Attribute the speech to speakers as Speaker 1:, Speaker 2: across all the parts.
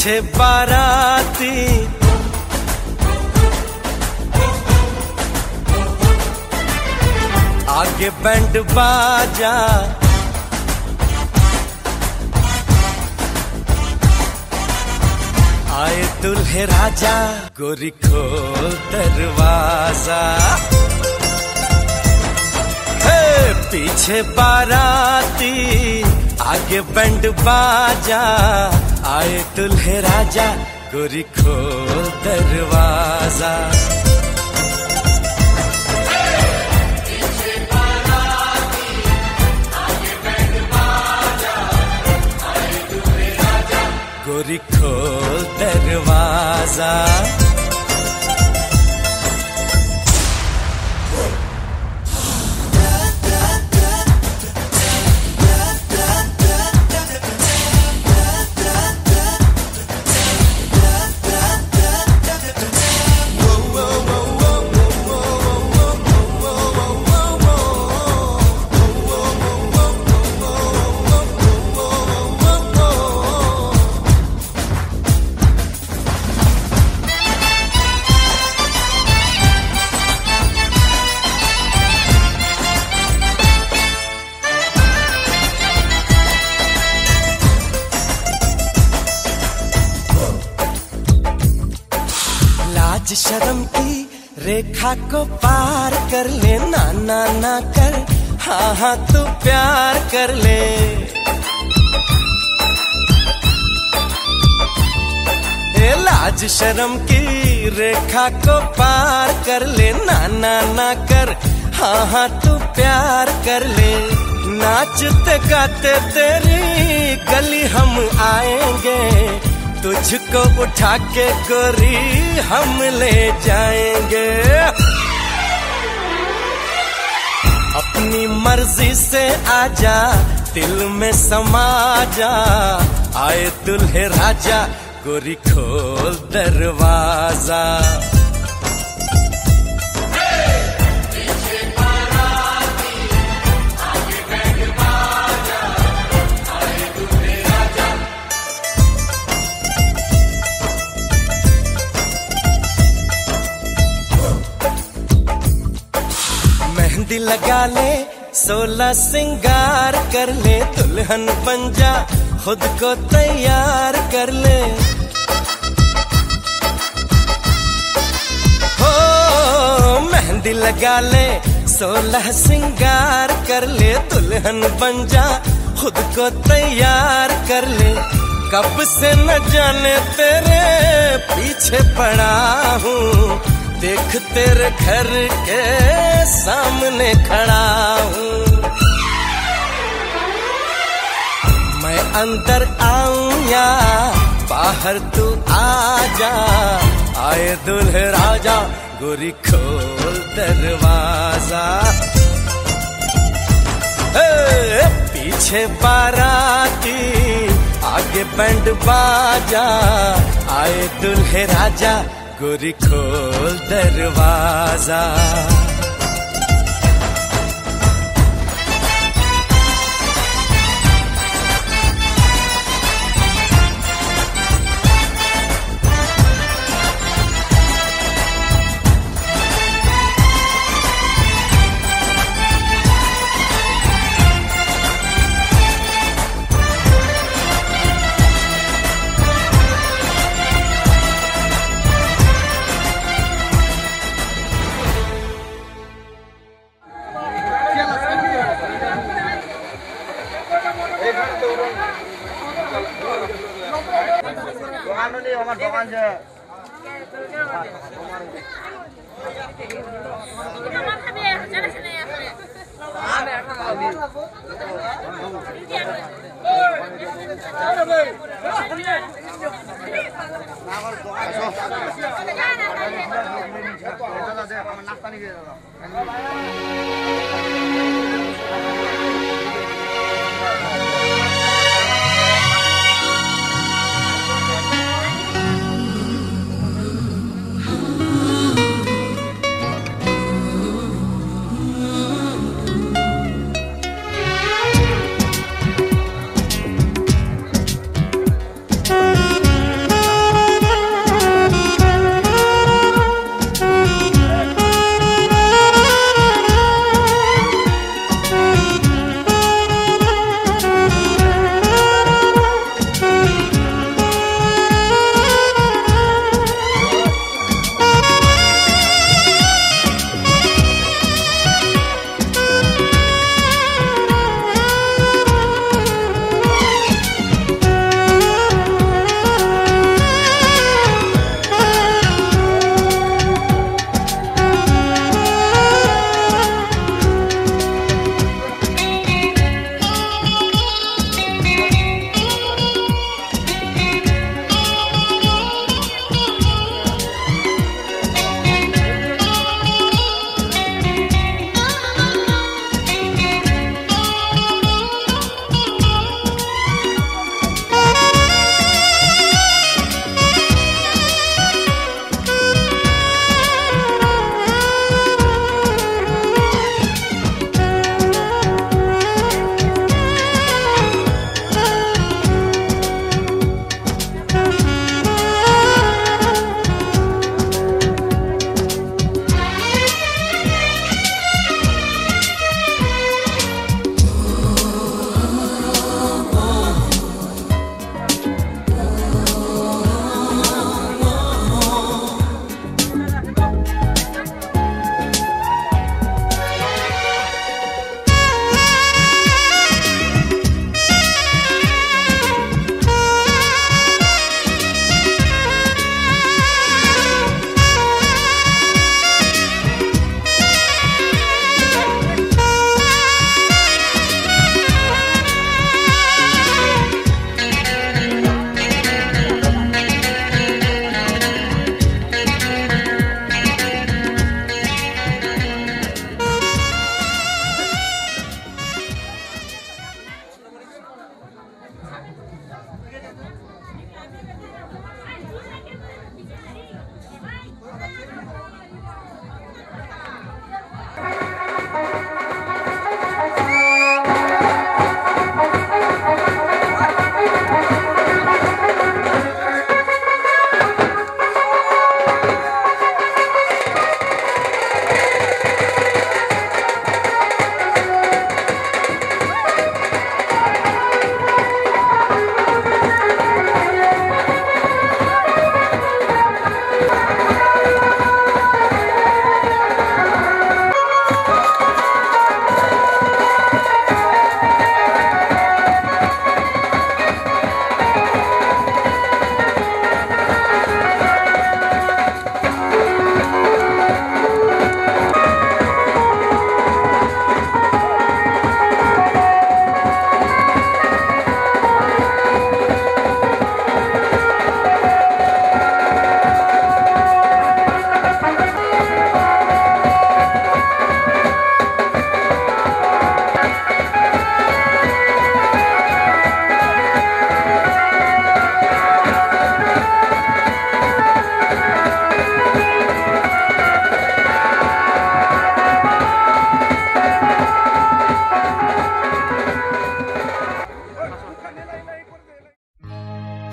Speaker 1: पीछे बाराती। आगे बैंड बाजा। आए दुल्हे राजा, गोरी खोल दरवाज़ा। हे, पीछे बाराती, आगे बैंड बाजा। आए दुल्हे राजा गोरी खोल दरवाज़ा। गोरी खोल दरवाज़ा। लाज शर्म की रेखा को पार कर ले ना ना ना कर। हाँ हाँ तू प्यार कर ले। लाज शर्म की रेखा को पार कर ले ना ना ना कर। हाँ हाँ तू प्यार कर ले। नाचते गाते तेरी गली हम आएँगे। तुझको उठा के गोरी हम ले जाएँगे। अपनी मर्ज़ी से आजा, दिल में समा जा आए दुल्हे राजा, गोरी खोल दरवाज़ा। लगा ले, सोलह सिंगार कर ले, दुल्हन बन जा खुद को तैयार कर ले। हो, मेहंदी लगा ले, सोलह सिंगार कर ले, दुल्हन बन जा खुद को तैयार कर ले। कब से न जाने तेरे पीछे पड़ा हूँ। देख तेरे घर के सामने खड़ा हूँ। मैं अंदर आऊँ या बाहर तू आ जा। आए दुल्हे राजा, गोरी खोल दरवाज़ा। पीछे बाराती, आगे बैंड बाजा। आए दुल्हे राजा गोरी खोल दरवाज़ा।
Speaker 2: দোকান যে নাস্তা নিয়ে দাদা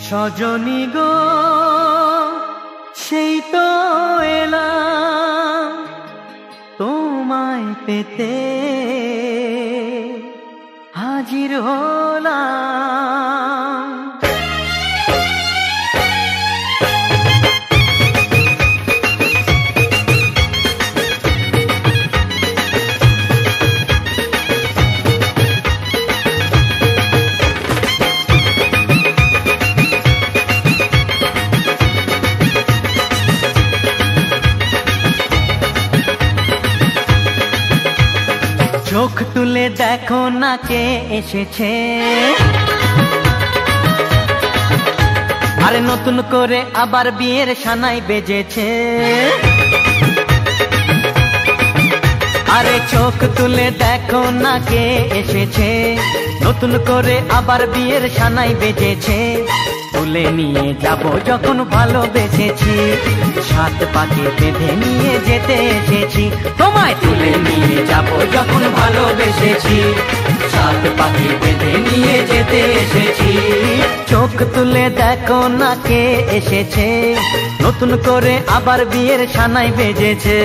Speaker 3: সজনী গো সেই তো এলাম তোমায় পেতে। হাজির হলাম দেখো না কে এসেছে। আরে নতুন করে আবার বিয়ের সানাই বেজেছে। আরে চোখ তুলে দেখো না কে এসেছে। নতুন করে আবার বিয়ের সানাই বেজেছে। তুলে নিয়ে যাব যখন ভালোবেসেছি। সাত পাকে বেঁধে নিয়ে যেতে এসেছি। তোমায় তুলে নিয়ে যাব যখন ভালোবেসেছি। সাত পাকে বেঁধে নিয়ে যেতে এসেছি। চোখ তুলে দেখো না কে এসেছে। নতুন করে আবার বিয়ের সানাই বেজেছে।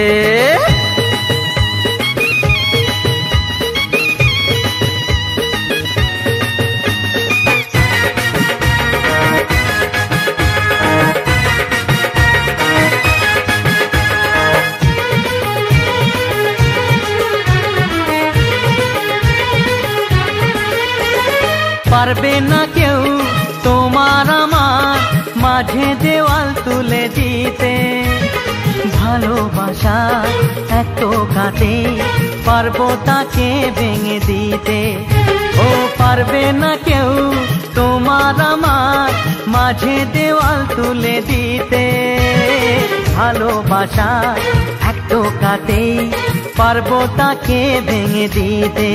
Speaker 3: পারবে না কেউ। তোমার আমার মাঝে দেওয়াল তুলে দিতে। ভালোবাসা এত কাটে পারব তাকে ভেঙে দিতে। ও পারবে না কেউ তোমার আমার মাঝে দেওয়াল তুলে দিতে। ভালোবাসা এত কাটে পারব তাকে ভেঙে দিতে।